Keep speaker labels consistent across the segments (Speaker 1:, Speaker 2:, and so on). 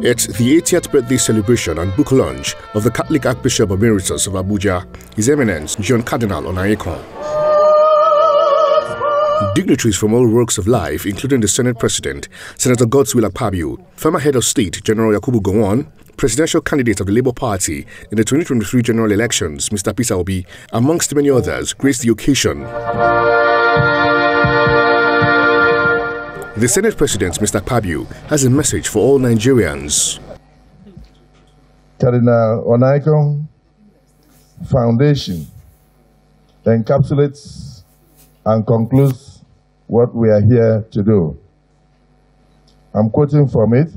Speaker 1: It's the 80th birthday celebration and book launch of the Catholic Archbishop Emeritus of Abuja, His Eminence John Cardinal Onaiyekan. Dignitaries from all walks of life, including the Senate President, Senator Godswill Akpabio, former head of state General Yakubu Gowon, presidential candidate of the Labour Party in the 2023 general elections, Mr. Peter Obi, amongst many others, graced the occasion. The Senate President, Mr. Pabu, has a message for all Nigerians.
Speaker 2: Cardinal Onaiyekan Foundation encapsulates and concludes what we are here to do. I'm quoting from it.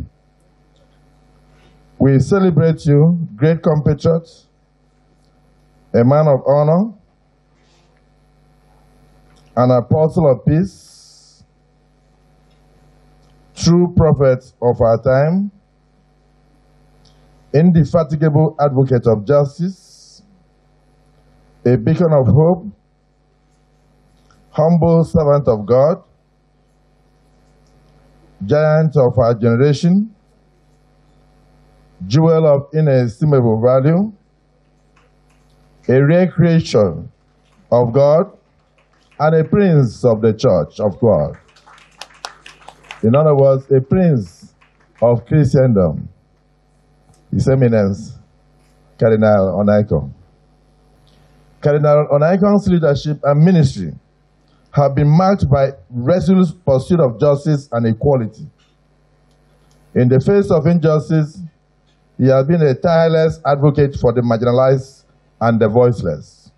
Speaker 2: We celebrate you, great compatriot, a man of honor, an apostle of peace, true prophet of our time, indefatigable advocate of justice, a beacon of hope, humble servant of God, giant of our generation, jewel of inestimable value, a rare creation of God, and a prince of the church of God. In other words, a prince of Christendom. His Eminence, Cardinal Onaiyekan. Cardinal Onaiyekan's leadership and ministry have been marked by resolute pursuit of justice and equality. In the face of injustice, he has been a tireless advocate for the marginalized and the voiceless.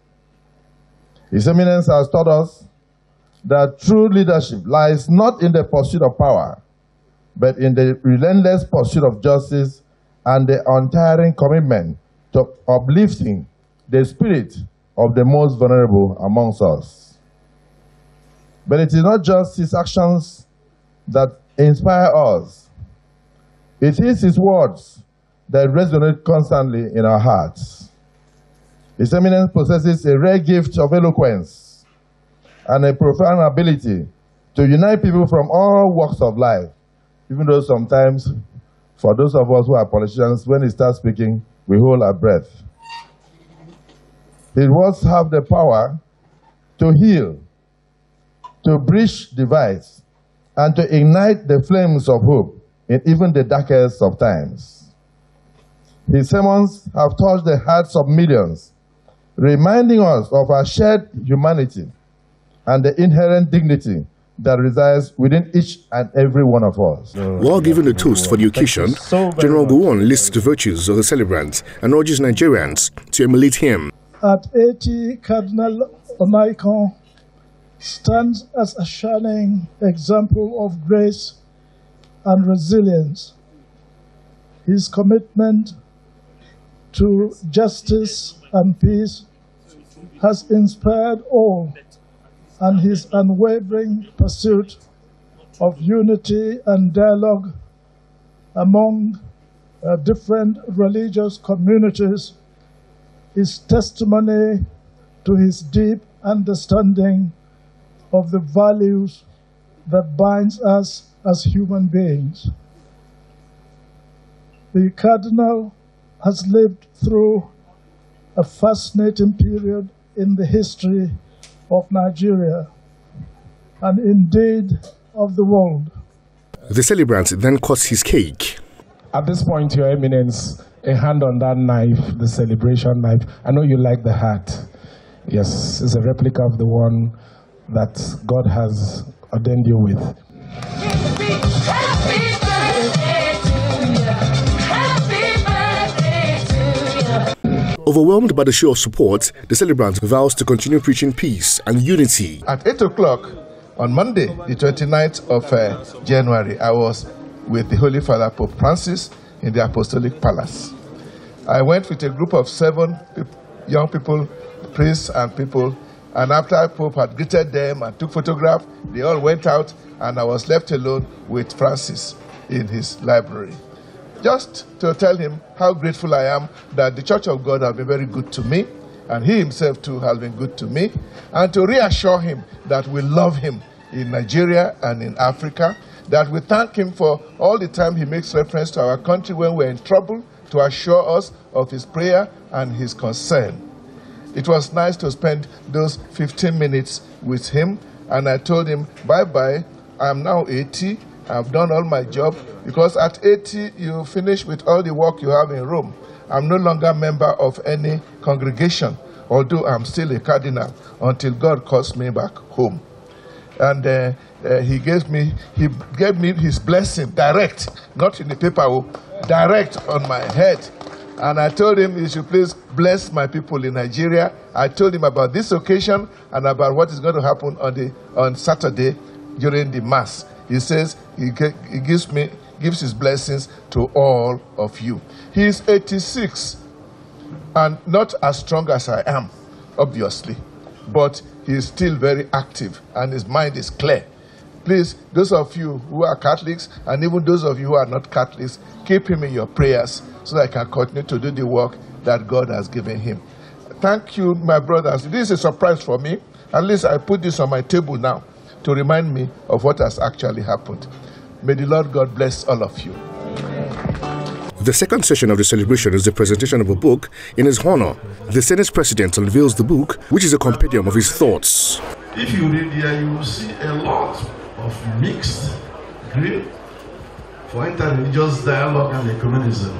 Speaker 2: His Eminence has taught us that true leadership lies not in the pursuit of power, but in the relentless pursuit of justice and the untiring commitment to uplifting the spirit of the most vulnerable amongst us. But it is not just his actions that inspire us. It is his words that resonate constantly in our hearts. His Eminence possesses a rare gift of eloquence and a profound ability to unite people from all walks of life, even though sometimes, for those of us who are politicians, when he starts speaking, we hold our breath. His words have the power to heal, to bridge divides, and to ignite the flames of hope in even the darkest of times. His sermons have touched the hearts of millions, reminding us of our shared humanity and the inherent dignity that resides within each and every one of us.
Speaker 1: While giving a toast for the occasion,
Speaker 2: so
Speaker 1: General
Speaker 2: much.
Speaker 1: Gowon lists the virtues of the celebrant and urges Nigerians to emulate him.
Speaker 3: At 80, Cardinal Onaiyekan stands as a shining example of grace and resilience. His commitment to justice and peace has inspired all, and his unwavering pursuit of unity and dialogue among uh, different religious communities is testimony to his deep understanding of the values that binds us as human beings. The Cardinal has lived through a fascinating period in the history of Nigeria and indeed of the world.
Speaker 1: The celebrant then cuts his cake.
Speaker 4: At this point, Your Eminence, a hand on that knife, the celebration knife. I know you like the hat. Yes, it's a replica of the one that God has ordained you with.
Speaker 1: Overwhelmed by the show of support, the celebrant vows to continue preaching peace and unity.
Speaker 2: At 8 o'clock on Monday, the 29th of uh, January, I was with the Holy Father Pope Francis in the Apostolic Palace. I went with a group of seven peop- young people, priests and people, and after Pope had greeted them and took photographs, they all went out, and I was left alone with Francis in his library. Just to tell him how grateful I am that the Church of God has been very good to me, and he himself too has been good to me, and to reassure him that we love him in Nigeria and in Africa,
Speaker 5: that we thank him for all the time he makes reference to our country when we're in trouble to assure us of his prayer and his concern. It was nice to spend those 15 minutes with him, and I told him, Bye bye, I'm now 80, I've done all my job, because at 80, you finish with all the work you have in Rome. I'm no longer a member of any congregation, although I'm still a cardinal until God calls me back home. And uh, uh, he gave me he gave me his blessing direct, not in the paper, oh, direct on my head. And I told him he should please bless my people in Nigeria. I told him about this occasion and about what is going to happen on the on Saturday during the mass. He says he, he gives me gives his blessings to all of you. He is 86 and not as strong as I am, obviously, but he is still very active and his mind is clear. Please, those of you who are Catholics and even those of you who are not Catholics, keep him in your prayers so that I can continue to do the work that God has given him. Thank you, my brothers. This is a surprise for me. At least I put this on my table now to remind me of what has actually happened. May the Lord God bless all of you.
Speaker 1: The second session of the celebration is the presentation of a book in his honor. The Senate president unveils the book, which is a compendium of his thoughts.
Speaker 6: If you read here, you will see a lot of mixed grill for interreligious dialogue and ecumenism.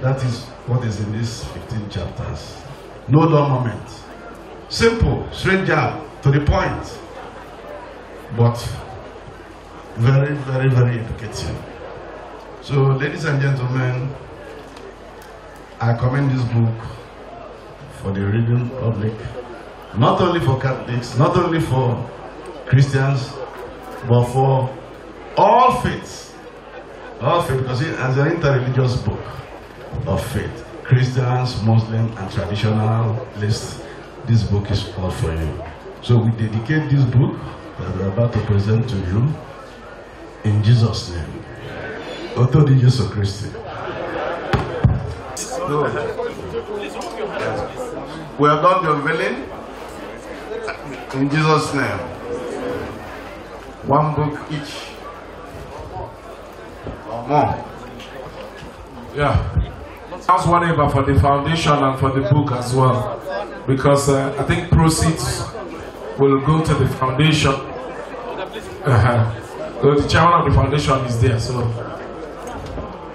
Speaker 6: That is what is in these 15 chapters. No dull moment. Simple, straight jab, to the point. But very, very, very educative. So, ladies and gentlemen, I commend this book for the reading public, not only for Catholics, not only for Christians, but for all faiths. All faith, because it as an interreligious book of faith. Christians, Muslim, and traditionalists, this book is all for you. So we dedicate this book that we're about to present to you in Jesus' name. Otto di Jesu Christi. So, we have done the unveiling in Jesus' name. One book each or more.
Speaker 4: Yeah. That's whatever for the foundation and for the book as well. Because uh, I think proceeds will go to the foundation. Uh-huh. So the chairman of the foundation is there, so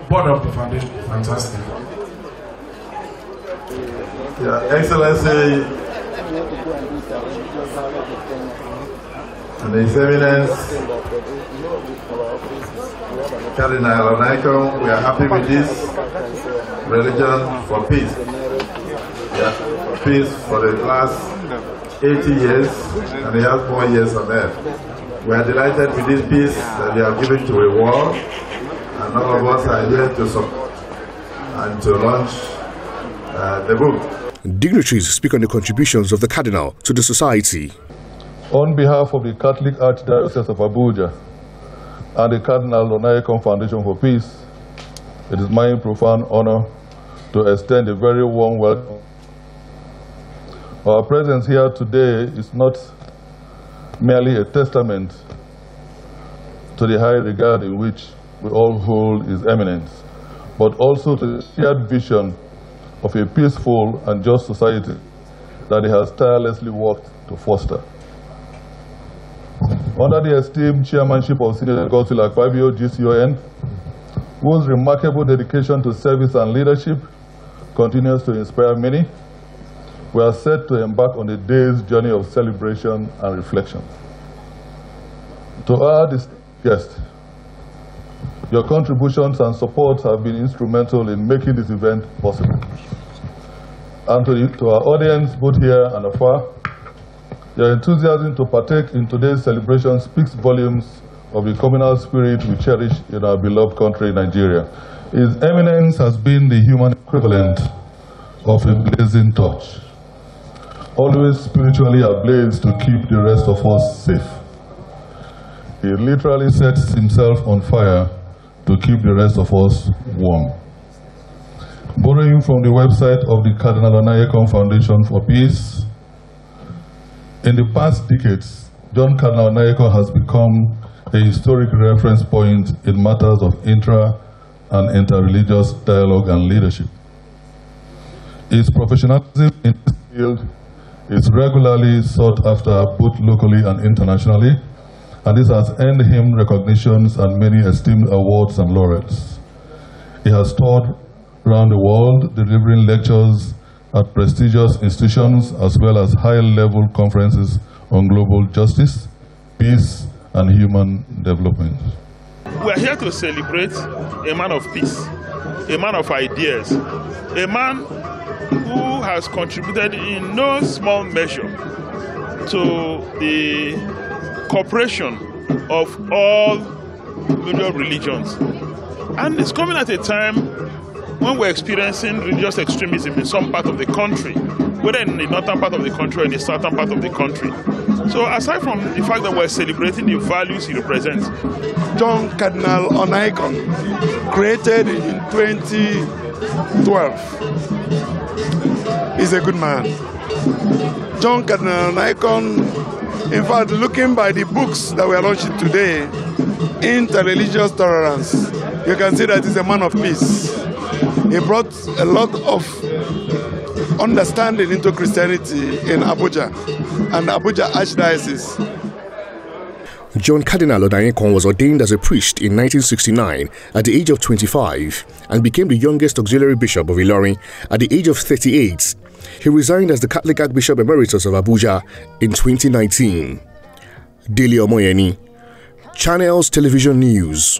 Speaker 4: board of the foundation, fantastic.
Speaker 6: Your Excellency and His Eminence Cardinal Onaiyekan, we are happy with this religion for peace. Yeah, peace for the last 80 years and he has more years on earth. We are delighted with this piece that you have given to a world and all of us are here to support and to launch uh, the book.
Speaker 1: Dignitaries speak on the contributions of the cardinal to the society.
Speaker 7: On behalf of the Catholic Archdiocese of Abuja and the Cardinal Onaiyekan Foundation for Peace, it is my profound honor to extend a very warm welcome. Our presence here today is not merely a testament to the high regard in which we all hold His eminence, but also to the shared vision of a peaceful and just society that He has tirelessly worked to foster. Under the esteemed chairmanship of Senior Godswill Akpabio, GCON, whose remarkable dedication to service and leadership continues to inspire many, we are set to embark on a day's journey of celebration and reflection. To our guests, your contributions and support have been instrumental in making this event possible. And to, to our audience, both here and afar, your enthusiasm to partake in today's celebration speaks volumes of the communal spirit we cherish in our beloved country, Nigeria. His eminence has been the human equivalent of a blazing torch, always spiritually ablaze to keep the rest of us safe. He literally sets himself on fire to keep the rest of us warm. Borrowing from the website of the Cardinal Onaiyekan Foundation for Peace, in the past decades, John Cardinal Onaiyekan has become a historic reference point in matters of intra and interreligious dialogue and leadership. His professionalism in this field is regularly sought after both locally and internationally, and this has earned him recognitions and many esteemed awards and laurels. He has taught around the world, delivering lectures at prestigious institutions as well as high-level conferences on global justice, peace, and human development.
Speaker 8: We are here to celebrate a man of peace, a man of ideas, a man who has contributed in no small measure to the cooperation of all major religions. And it's coming at a time when we're experiencing religious extremism in some part of the country, whether in the northern part of the country or in the southern part of the country. So aside from the fact that we're celebrating the values he represents,
Speaker 9: John Cardinal Onaiyekan, created in 2012, is a good man. John Cardinal Onaikan, in fact, looking by the books that we are launching today, Interreligious Tolerance, you can see that he's a man of peace. He brought a lot of understanding into Christianity in Abuja and Abuja Archdiocese.
Speaker 1: John Cardinal Onaiyekan was ordained as a priest in 1969 at the age of 25 and became the youngest auxiliary bishop of Ilorin at the age of 38. He resigned as the Catholic Archbishop Emeritus of Abuja in 2019. Daily Omoyeni, Channels Television News.